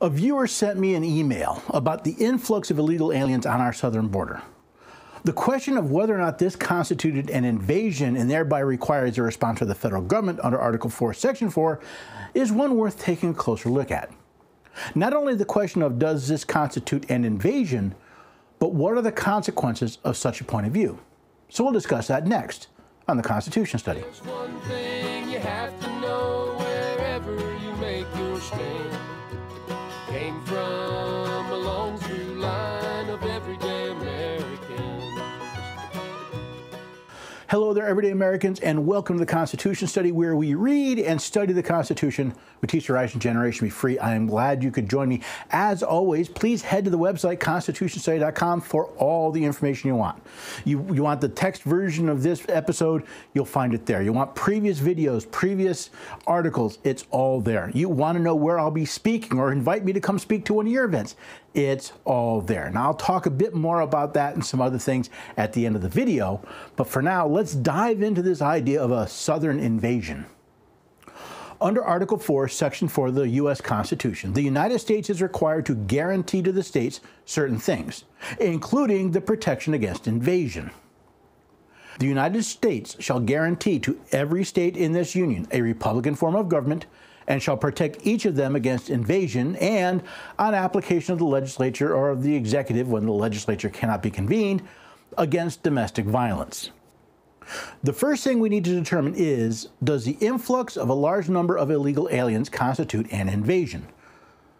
A viewer sent me an email about the influx of illegal aliens on our southern border. The question of whether or not this constituted an invasion and thereby requires a response of the federal government under Article 4, Section 4 is one worth taking a closer look at. Not only the question of does this constitute an invasion, but what are the consequences of such a point of view? So we'll discuss that next on the Constitution Study. Hello there, everyday Americans, and welcome to the Constitution Study, where we read and study the Constitution. We teach the rising generation to be free. I am glad you could join me. As always, please head to the website, constitutionstudy.com, for all the information you want. You, you want the text version of this episode, you'll find it there. You want previous videos, previous articles, it's all there. You want to know where I'll be speaking or invite me to come speak to one of your events, it's all there. Now, I'll talk a bit more about that and some other things at the end of the video, but for now, let's dive into this idea of a southern invasion. Under Article 4, Section 4 of the U.S. Constitution, the United States is required to guarantee to the states certain things, including the protection against invasion. The United States shall guarantee to every state in this union a Republican form of government and shall protect each of them against invasion and, on application of the legislature or of the executive when the legislature cannot be convened, against domestic violence. The first thing we need to determine is does the influx of a large number of illegal aliens constitute an invasion?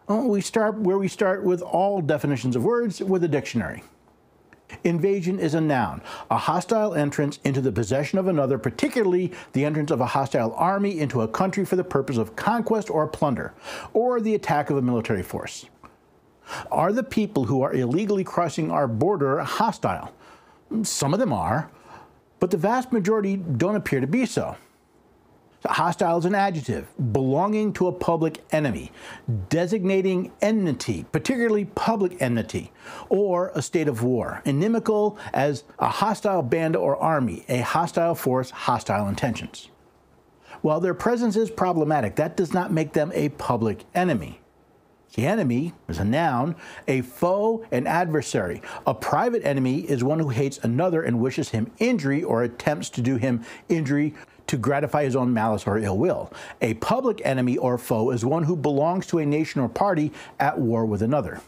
Well, we start where we start with all definitions of words with a dictionary. Invasion is a noun, a hostile entrance into the possession of another, particularly the entrance of a hostile army into a country for the purpose of conquest or plunder, or the attack of a military force. Are the people who are illegally crossing our border hostile? Some of them are, but the vast majority don't appear to be so. Hostile is an adjective belonging to a public enemy, designating enmity, particularly public enmity, or a state of war. Inimical as a hostile band or army, a hostile force, hostile intentions. While their presence is problematic, that does not make them a public enemy. The enemy is a noun, a foe, an adversary. A private enemy is one who hates another and wishes him injury or attempts to do him injury to gratify his own malice or ill will. A public enemy or foe is one who belongs to a nation or party at war with another.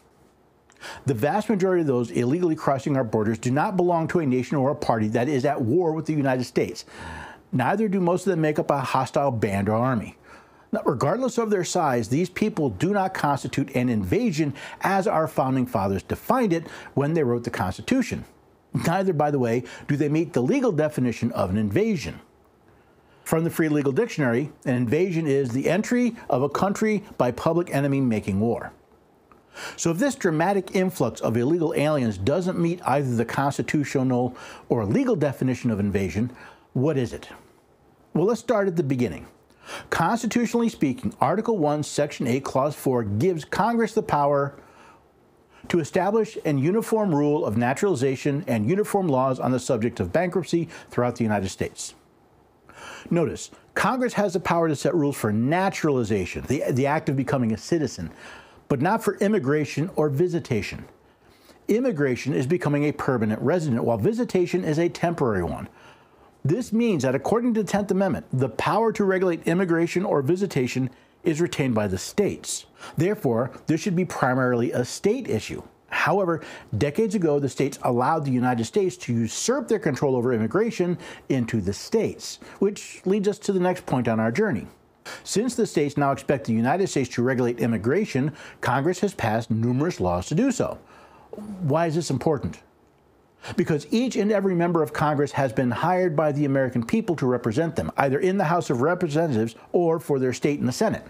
The vast majority of those illegally crossing our borders do not belong to a nation or a party that is at war with the United States. Neither do most of them make up a hostile band or army. Now, regardless of their size, these people do not constitute an invasion as our founding fathers defined it when they wrote the Constitution. Neither, by the way, do they meet the legal definition of an invasion. From the Free Legal Dictionary, an invasion is the entry of a country by public enemy making war. So if this dramatic influx of illegal aliens doesn't meet either the constitutional or legal definition of invasion, what is it? Well, let's start at the beginning. Constitutionally speaking, Article 1, Section 8, Clause 4 gives Congress the power to establish an uniform rule of naturalization and uniform laws on the subject of bankruptcy throughout the United States. Notice, Congress has the power to set rules for naturalization, the, the act of becoming a citizen, but not for immigration or visitation. Immigration is becoming a permanent resident, while visitation is a temporary one. This means that according to the 10th Amendment, the power to regulate immigration or visitation is retained by the states. Therefore, this should be primarily a state issue. However, decades ago, the states allowed the United States to usurp their control over immigration into the states, which leads us to the next point on our journey. Since the states now expect the United States to regulate immigration, Congress has passed numerous laws to do so. Why is this important? Because each and every member of Congress has been hired by the American people to represent them, either in the House of Representatives or for their state in the Senate.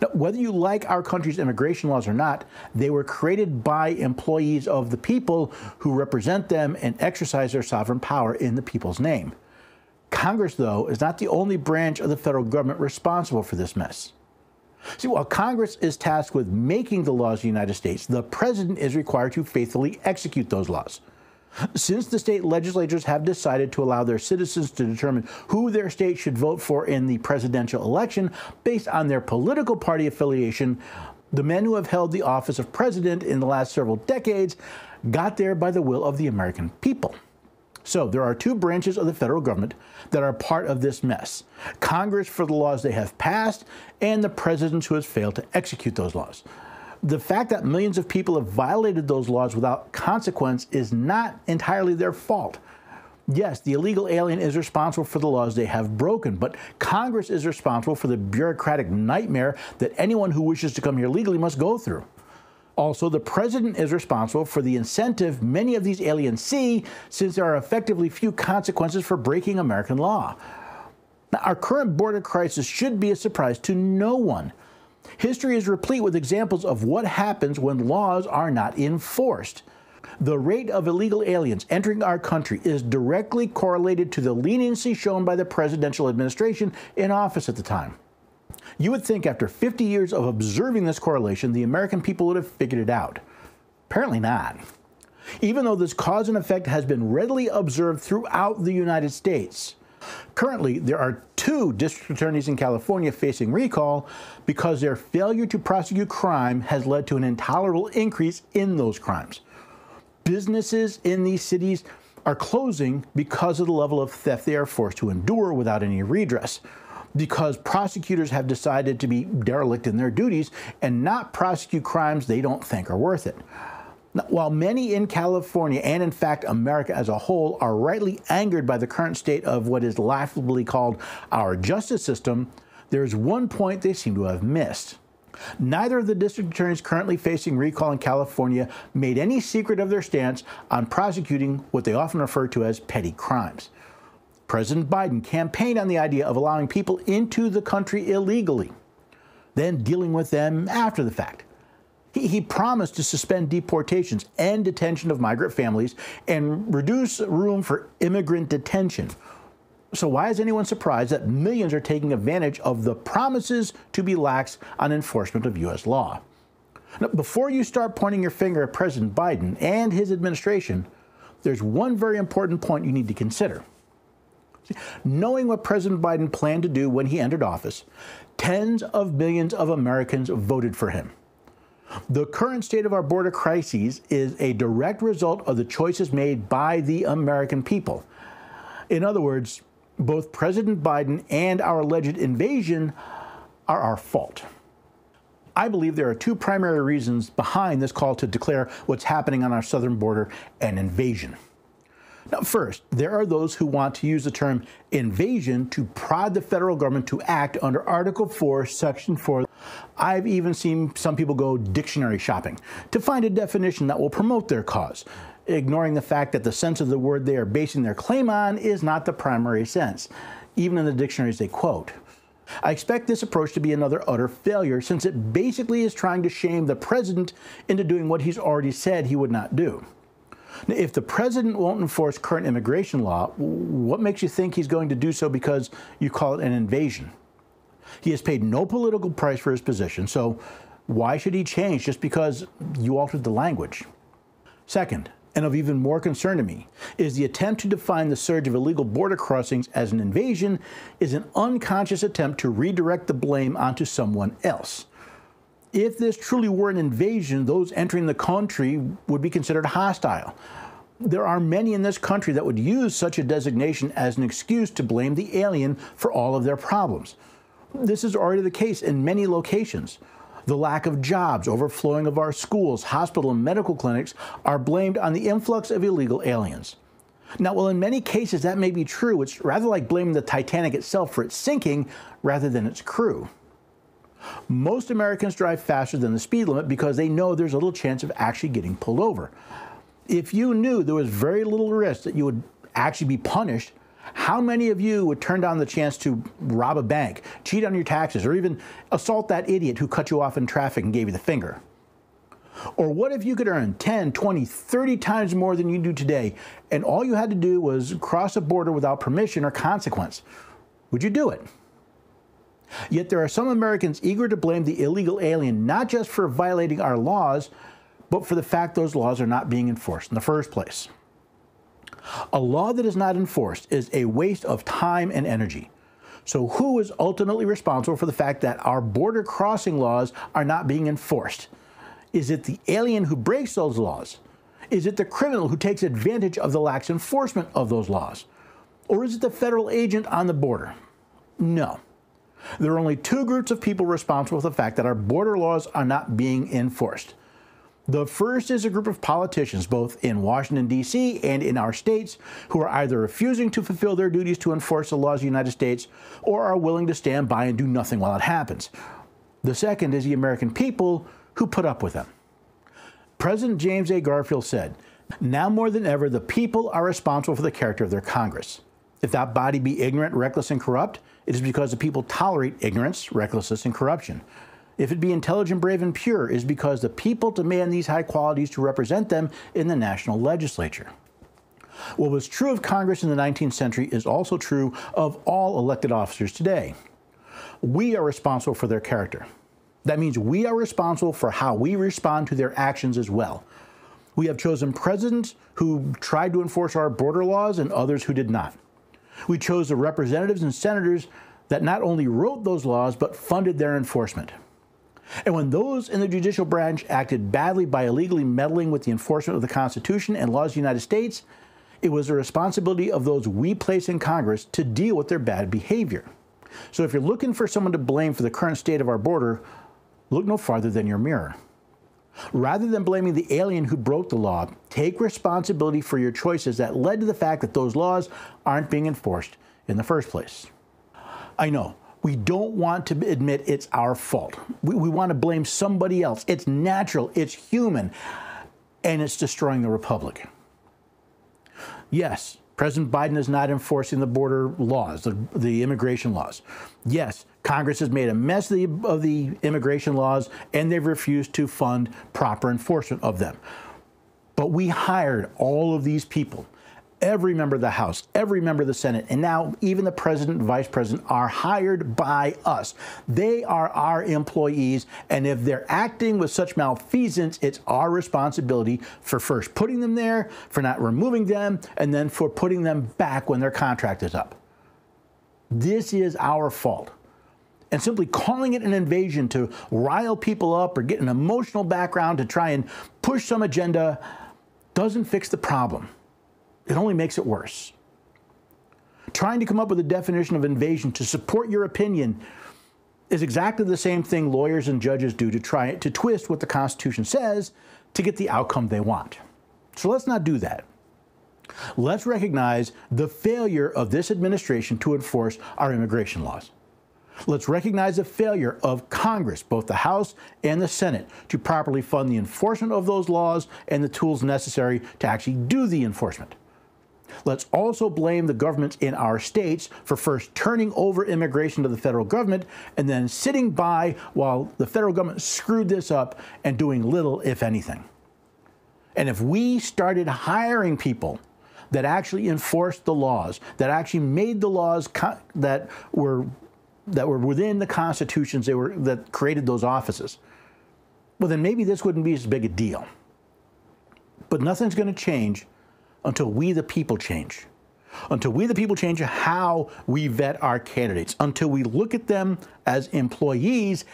Now, whether you like our country's immigration laws or not, they were created by employees of the people who represent them and exercise their sovereign power in the people's name. Congress, though, is not the only branch of the federal government responsible for this mess. See, while Congress is tasked with making the laws of the United States, the president is required to faithfully execute those laws. Since the state legislatures have decided to allow their citizens to determine who their state should vote for in the presidential election based on their political party affiliation, The men who have held the office of president in the last several decades got there by the will of the American people. So there are two branches of the federal government that are part of this mess Congress for the laws they have passed, and the president who has failed to execute those laws. The fact that millions of people have violated those laws without consequence is not entirely their fault. Yes, the illegal alien is responsible for the laws they have broken, but Congress is responsible for the bureaucratic nightmare that anyone who wishes to come here legally must go through. Also, the president is responsible for the incentive many of these aliens see, since there are effectively few consequences for breaking American law. Now, our current border crisis should be a surprise to no one. History is replete with examples of what happens when laws are not enforced. The rate of illegal aliens entering our country is directly correlated to the leniency shown by the presidential administration in office at the time. You would think after 50 years of observing this correlation, the American people would have figured it out. Apparently not. Even though this cause and effect has been readily observed throughout the United States. Currently, there are two district attorneys in California facing recall because their failure to prosecute crime has led to an intolerable increase in those crimes. Businesses in these cities are closing because of the level of theft they are forced to endure without any redress because prosecutors have decided to be derelict in their duties and not prosecute crimes they don't think are worth it. While many in California and in fact America as a whole are rightly angered by the current state of what is laughably called our justice system, there is one point they seem to have missed. Neither of the district attorneys currently facing recall in California made any secret of their stance on prosecuting what they often refer to as petty crimes. President Biden campaigned on the idea of allowing people into the country illegally, then dealing with them after the fact. He, he, promised to suspend deportations and detention of migrant families and reduce room for immigrant detention. So, why is anyone surprised that millions are taking advantage of the promises to be lax on enforcement of U.S. law? Now, before you start pointing your finger at President Biden and his administration, there's one very important point you need to consider. Knowing what President Biden planned to do when he entered office, tens of millions of Americans voted for him. The current state of our border crises is a direct result of the choices made by the American people. In other words, both President Biden and our alleged invasion are our fault. I believe there are two primary reasons behind this call to declare what's happening on our southern border an invasion. Now, first, there are those who want to use the term invasion to prod the federal government to act under Article 4, Section 4. I've even seen some people go dictionary shopping to find a definition that will promote their cause, ignoring the fact that the sense of the word they are basing their claim on is not the primary sense, even in the dictionaries they quote. I expect this approach to be another utter failure since it basically is trying to shame the president into doing what he's already said he would not do. If the president won't enforce current immigration law, what makes you think he's going to do so because you call it an invasion? He has paid no political price for his position, so why should he change just because you altered the language? Second, and of even more concern to me, is the attempt to define the surge of illegal border crossings as an invasion is an unconscious attempt to redirect the blame onto someone else if this truly were an invasion, those entering the country would be considered hostile. There are many in this country that would use such a designation as an excuse to blame the alien for all of their problems. This is already the case in many locations. The lack of jobs, overflowing of our schools, hospital, and medical clinics are blamed on the influx of illegal aliens. Now, while in many cases that may be true, it's rather like blaming the Titanic itself for its sinking rather than its crew. Most Americans drive faster than the speed limit because they know there's a little chance of actually getting pulled over. If you knew there was very little risk that you would actually be punished, how many of you would turn down the chance to rob a bank, cheat on your taxes, or even assault that idiot who cut you off in traffic and gave you the finger? Or what if you could earn 10, 20, 30 times more than you do today, and all you had to do was cross a border without permission or consequence? Would you do it? Yet there are some Americans eager to blame the illegal alien not just for violating our laws, but for the fact those laws are not being enforced in the first place. A law that is not enforced is a waste of time and energy. So, who is ultimately responsible for the fact that our border crossing laws are not being enforced? Is it the alien who breaks those laws? Is it the criminal who takes advantage of the lax enforcement of those laws? Or is it the federal agent on the border? No. There are only two groups of people responsible for the fact that our border laws are not being enforced. The first is a group of politicians, both in Washington, D.C. and in our states, who are either refusing to fulfill their duties to enforce the laws of the United States or are willing to stand by and do nothing while it happens. The second is the American people who put up with them. President James A. Garfield said, Now more than ever, the people are responsible for the character of their Congress. If that body be ignorant, reckless, and corrupt, it is because the people tolerate ignorance, recklessness, and corruption. If it be intelligent, brave, and pure, it is because the people demand these high qualities to represent them in the national legislature. What was true of Congress in the 19th century is also true of all elected officers today. We are responsible for their character. That means we are responsible for how we respond to their actions as well. We have chosen presidents who tried to enforce our border laws and others who did not. We chose the representatives and senators that not only wrote those laws, but funded their enforcement. And when those in the judicial branch acted badly by illegally meddling with the enforcement of the Constitution and laws of the United States, it was the responsibility of those we place in Congress to deal with their bad behavior. So if you're looking for someone to blame for the current state of our border, look no farther than your mirror. Rather than blaming the alien who broke the law, take responsibility for your choices that led to the fact that those laws aren't being enforced in the first place. I know, we don't want to admit it's our fault. We, we want to blame somebody else. It's natural, it's human, and it's destroying the republic. Yes, President Biden is not enforcing the border laws, the, the immigration laws. Yes, Congress has made a mess of the, of the immigration laws and they've refused to fund proper enforcement of them. But we hired all of these people every member of the House, every member of the Senate, and now even the president and vice president are hired by us. They are our employees, and if they're acting with such malfeasance, it's our responsibility for first putting them there, for not removing them, and then for putting them back when their contract is up. This is our fault. And simply calling it an invasion to rile people up or get an emotional background to try and push some agenda doesn't fix the problem it only makes it worse. Trying to come up with a definition of invasion to support your opinion is exactly the same thing lawyers and judges do to try to twist what the Constitution says to get the outcome they want. So let's not do that. Let's recognize the failure of this administration to enforce our immigration laws. Let's recognize the failure of Congress, both the House and the Senate, to properly fund the enforcement of those laws and the tools necessary to actually do the enforcement. Let's also blame the governments in our states for first turning over immigration to the federal government and then sitting by while the federal government screwed this up and doing little, if anything. And if we started hiring people that actually enforced the laws, that actually made the laws that were that were within the constitutions they were that created those offices, well then maybe this wouldn't be as big a deal. But nothing's going to change until we, the people, change. Until we, the people, change how we vet our candidates. Until we look at them as employees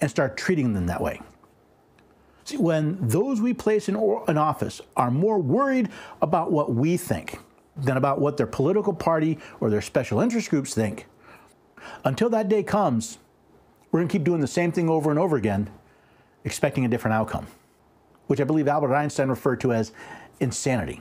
and start treating them that way. See, when those we place in an office are more worried about what we think than about what their political party or their special interest groups think, until that day comes, we're going to keep doing the same thing over and over again, expecting a different outcome, which I believe Albert Einstein referred to as insanity.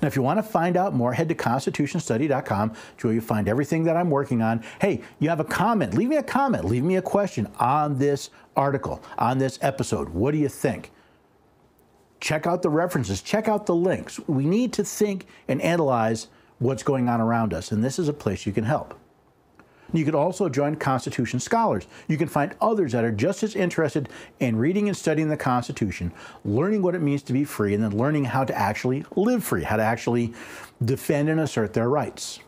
Now, if you want to find out more, head to constitutionstudy.com where you find everything that I'm working on. Hey, you have a comment, leave me a comment, leave me a question on this article, on this episode. What do you think? Check out the references, check out the links. We need to think and analyze what's going on around us, and this is a place you can help. You can also join Constitution Scholars. You can find others that are just as interested in reading and studying the Constitution, learning what it means to be free, and then learning how to actually live free, how to actually defend and assert their rights.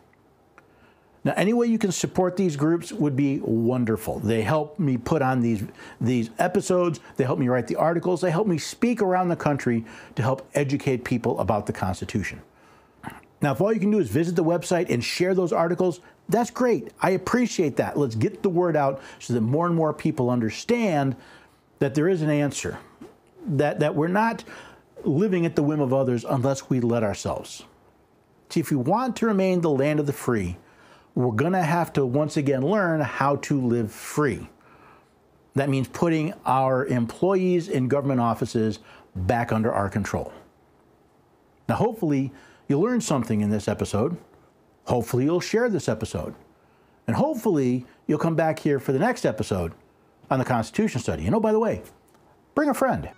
Now, any way you can support these groups would be wonderful. They help me put on these, these episodes, they help me write the articles, they help me speak around the country to help educate people about the Constitution. Now, if all you can do is visit the website and share those articles, that's great. I appreciate that. Let's get the word out so that more and more people understand that there is an answer, that, that we're not living at the whim of others unless we let ourselves. See, if we want to remain the land of the free, we're going to have to once again learn how to live free. That means putting our employees in government offices back under our control. Now, hopefully, you'll learn something in this episode. Hopefully, you'll share this episode. And hopefully, you'll come back here for the next episode on the Constitution study. And oh, by the way, bring a friend.